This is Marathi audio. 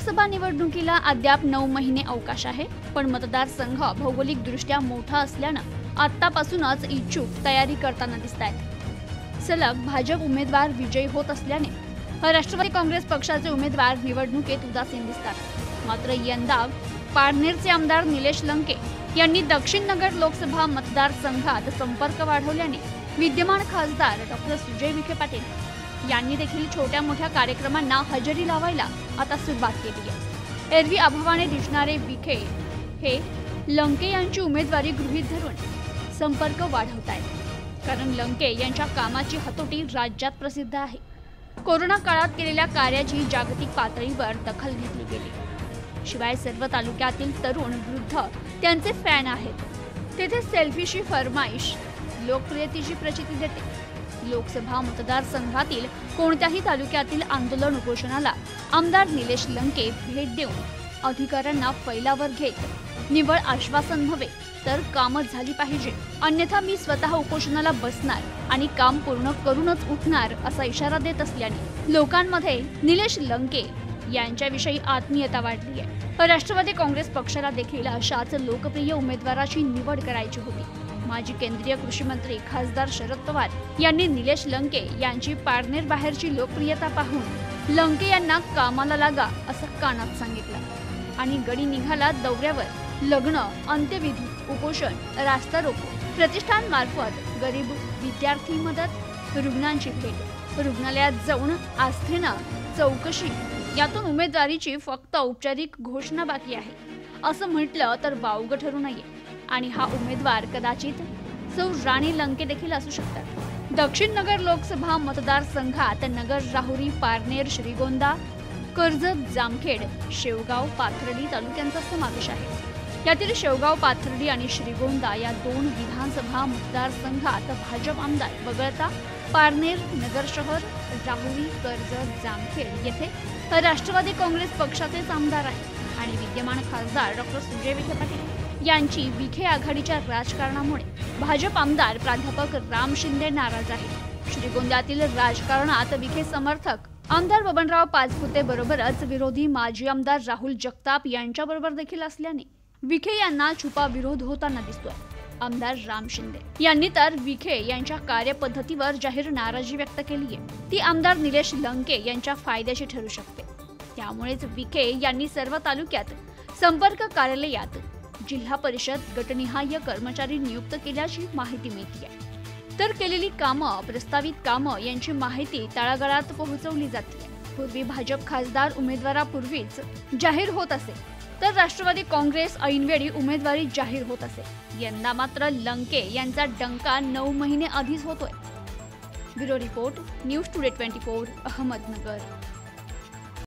लोकसभा निवडणुकीला अद्याप नऊ महिने अवकाश आहे पण मतदारसंघ भौगोलिकदृष्ट्या मोठा असल्यानं आत्तापासूनच इच्छुक तयारी करताना दिसत आहेत सलग भाजप उमेदवार विजयी होत असल्याने राष्ट्रवादी काँग्रेस पक्षाचे उमेदवार निवडणुकीत उदासीन दिसतात. मात्र यंदा पारनेरचे आमदार निलेश लंके यांनी दक्षिण नगर लोकसभा मतदारसंघात संपर्क वाढवल्याने विद्यमान खासदार डॉक्टर सुजय विखे पाटील यांनी देखील छोट्या मोठ्या कार्यक्रमांना हजेरी लावायला आता सुरुवात केली आहे. एरवी अभावाने दिसणारे विखे हे लंके यांची उमेदवारी गृहीत धरून संपर्क वाढवत आहेत कारण लंके यांच्या कामाची हतोटी राज्यात प्रसिद्ध आहे. कोरोना काळात केलेल्या कार्याची जागतिक पातळीवर दखल घेतली गेली. शिवाय सर्व तालुक्यातील तरुण वृद्ध त्यांचे फॅन आहेत. तेथे सेल्फीची फरमाईश लोकप्रियतेची प्रचिती देते. लोकसभा मतदारसंघातील कोणत्याही तालुक्यातील आंदोलन उपोषणाला आमदार निलेश लंके भेट देऊन अधिकाऱ्यांना फैलावर घेत निवळ आश्वासन नव्हे तर कामच झाली पाहिजे. अन्यथा मी स्वतः उपोषणाला बसणार आणि काम पूर्ण करूनच उठणार असा इशारा देत असल्याने लोकांमध्ये निलेश लंके यांच्याविषयी आत्मीयता वाढली आहे. राष्ट्रवादी काँग्रेस पक्षाला देखील अशाच लोकप्रिय उमेदवाराची निवड करायची होती. माजी केंद्रीय कृषी मंत्री खासदार शरद पवार यांनी निलेश लंके यांची पारनेर बाहेरची लोकप्रियता पाहून लंके यांना कामाला लागा असं कानात सांगितलं. आणि गडी निघाला दौऱ्यावर लग्न अंत्यविधी उपोषण रास्ता रोको प्रतिष्ठान मार्फत गरीब विद्यार्थी मदत रुग्णांची भेट रुग्णालयात जाऊन आस्थेनं चौकशी यातून उमेदवारीची फक्त औपचारिक घोषणा बाकी आहे. असं म्हटलं तर वावगं ठरू नये. आणि हा उमेदवार कदाचित सौ राणी लंके देखील असू शकतात. दक्षिण नगर लोकसभा मतदारसंघात नगर राहुरी पारनेर श्रीगोंदा कर्जत जामखेड शेवगाव पाथर्डी तालुक्यांचा समावेश आहे. यातील शेवगाव पाथर्डी आणि श्रीगोंदा या दोन विधानसभा मतदारसंघात भाजप आमदार वगळता पारनेर नगर शहर राहुरी कर्जत जामखेड येथे राष्ट्रवादी काँग्रेस पक्षाचेच आमदार आहेत. आणि विद्यमान खासदार डॉक्टर सुजय विखे पाटील यांची विखे आघाडीच्या राजकारणामुळे भाजप आमदार प्राध्यापक राम शिंदे नाराज आहेत श्रीगोंद्यातील राजकारणात विखे समर्थक आमदार बबनराव पाचपुते बरोबरच विरोधी माजी आमदार राहुल जगताप यांच्याबरोबर देखील असल्याने विखे यांना छुपा विरोध होताना दिसतोय. आमदार राम शिंदे यांनी तर विखे यांच्या कार्यपद्धतीवर जाहीर नाराजी व्यक्त केली आहे ती आमदार निलेश लंके यांच्या फायद्याची ठरू शकते. त्यामुळेच विखे यांनी सर्व तालुक्यात संपर्क कार्यालयात जिल्हा परिषद गटनिहाय कर्मचारी नियुक्त केल्याची माहिती मिळते तर केलेली कामं प्रस्तावित कामं यांची माहिती तळागाळात पोहोचवली जाते पूर्वी भाजप खासदार उमेदवारापूर्वीच जाहीर होत असे. तर राष्ट्रवादी काँग्रेस ऐनवेळी उमेदवारी जाहीर होत असे. यंदा मात्र लंके यांचा डंका नऊ महिने आधीच होतोय. Bureau report news today twenty four Ahmednagar.